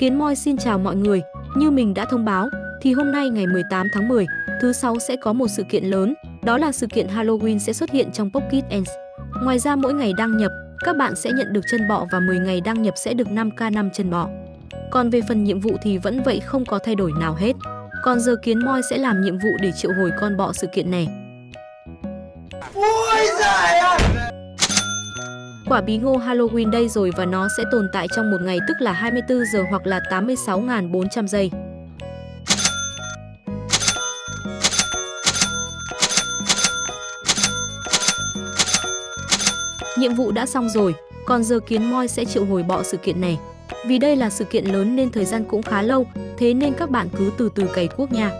Kiến Moi xin chào mọi người, như mình đã thông báo, thì hôm nay ngày 18 tháng 10, thứ sáu sẽ có một sự kiện lớn, đó là sự kiện Halloween sẽ xuất hiện trong Pocket Ends. Ngoài ra mỗi ngày đăng nhập, các bạn sẽ nhận được chân bọ và 10 ngày đăng nhập sẽ được 5k5 chân bọ. Còn về phần nhiệm vụ thì vẫn vậy không có thay đổi nào hết. Còn giờ Kiến Moi sẽ làm nhiệm vụ để triệu hồi con bọ sự kiện này. Ôi giời ơi! Quả bí ngô Halloween đây rồi và nó sẽ tồn tại trong một ngày tức là 24 giờ hoặc là 86.400 giây. Nhiệm vụ đã xong rồi, còn giờ Kiến Moi sẽ triệu hồi bọ sự kiện này. Vì đây là sự kiện lớn nên thời gian cũng khá lâu, thế nên các bạn cứ từ từ cày cuốc nha.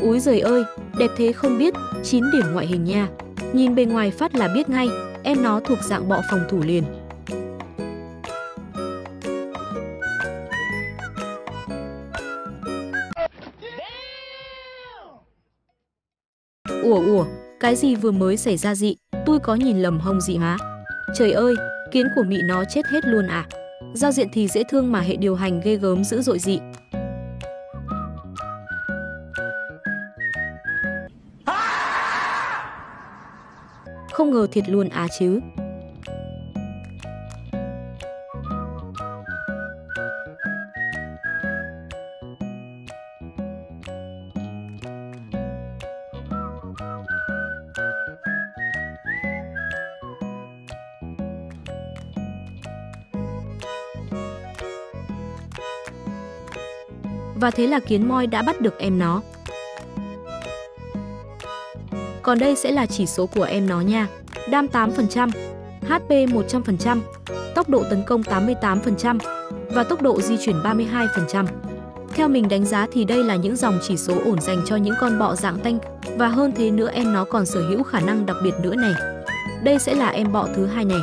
Úi giời ơi, đẹp thế không biết, 9 điểm ngoại hình nha. Nhìn bề ngoài phát là biết ngay, em nó thuộc dạng bọ phòng thủ liền. Ủa ủa, cái gì vừa mới xảy ra dị, tôi có nhìn lầm hông dị má. Trời ơi, kiến của mị nó chết hết luôn à. Giao diện thì dễ thương mà hệ điều hành ghê gớm dữ dội dị. Không ngờ thiệt luôn á chứ. Và thế là kiến moi đã bắt được em nó. Còn đây sẽ là chỉ số của em nó nha. Đam 8%, HP 100%, tốc độ tấn công 88% và tốc độ di chuyển 32%. Theo mình đánh giá thì đây là những dòng chỉ số ổn dành cho những con bọ dạng tanh và hơn thế nữa em nó còn sở hữu khả năng đặc biệt nữa này. Đây sẽ là em bọ thứ hai này.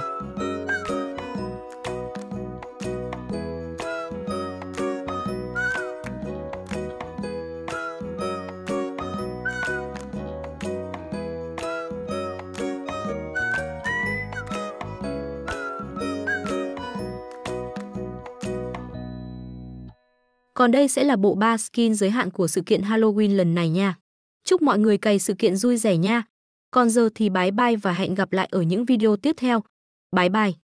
Còn đây sẽ là bộ 3 skin giới hạn của sự kiện Halloween lần này nha. Chúc mọi người cày sự kiện vui vẻ nha. Còn giờ thì bye bye và hẹn gặp lại ở những video tiếp theo. Bye bye.